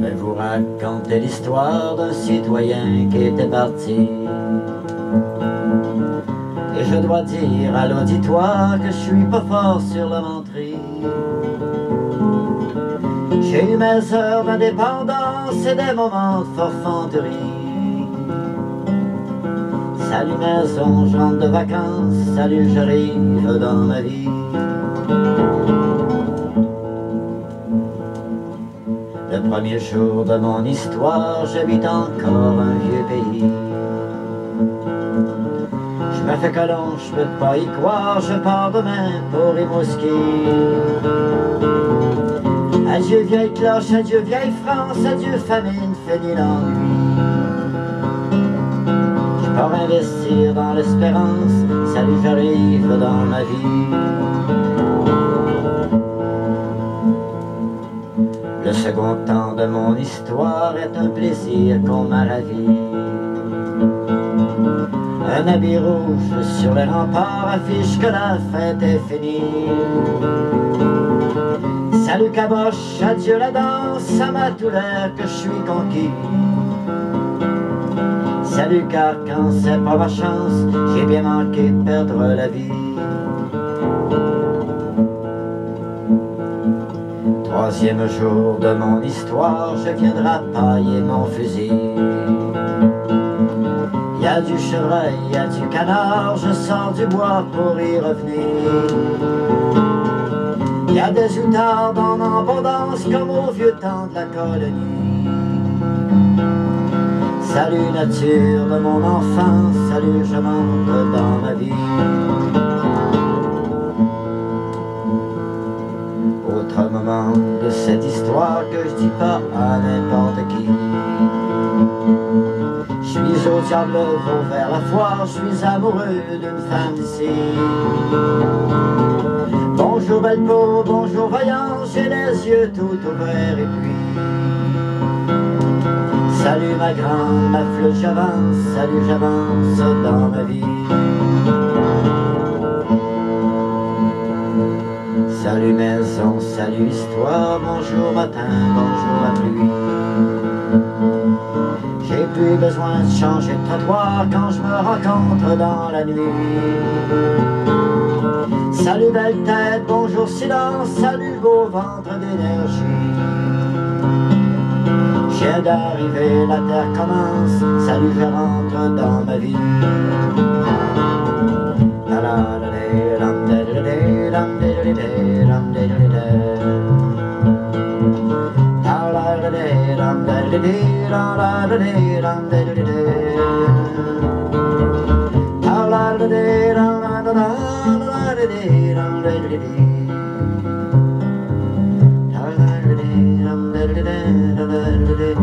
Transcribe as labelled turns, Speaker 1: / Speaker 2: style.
Speaker 1: vais vous raconter l'histoire d'un citoyen qui était parti. Et je dois dire à l'auditoire que je suis pas fort sur la menterie. J'ai eu mes heures d'indépendance et des moments de forfanterie. Salut maison, je de vacances, salut j'arrive dans ma vie. Le premier jour de mon histoire, j'habite encore un vieux pays. Je me fais colon, je peux pas y croire, je pars demain pour Rimouski. Adieu vieille cloche, adieu vieille France, adieu famine, fini l'ennui. Je pars investir dans l'espérance, salut j'arrive dans ma vie. Le second temps de mon histoire est un plaisir qu'on m'a ravi. Un habit rouge sur les remparts affiche que la fête est finie. Salut caboche, adieu la danse, ça m'a tout l'air que je suis conquis. Salut car quand c'est pas ma chance, j'ai bien manqué perdre la vie. Troisième jour de mon histoire, je viens de mon fusil. Y a du chevreuil, y a du canard, je sors du bois pour y revenir. Y a des outards en abondance comme au vieux temps de la colonie. Salut nature de mon enfance, salut je monte dans ma vie. De cette histoire que je dis pas à n'importe qui. Je suis au diable vers la foire, je suis amoureux d'une femme d'ici. Bonjour belle peau, bonjour voyance, j'ai les yeux tout ouverts et puis. Salut ma grande, ma flûte, j'avance, salut j'avance dans ma vie. Salut maison, salut histoire, bonjour matin, bonjour la pluie. J'ai plus besoin de changer de trottoir quand je me rencontre dans la nuit. Salut belle tête, bonjour silence, salut beau ventre d'énergie. J'ai d'arriver, la terre commence, salut je rentre dans ma vie. La la la da da da da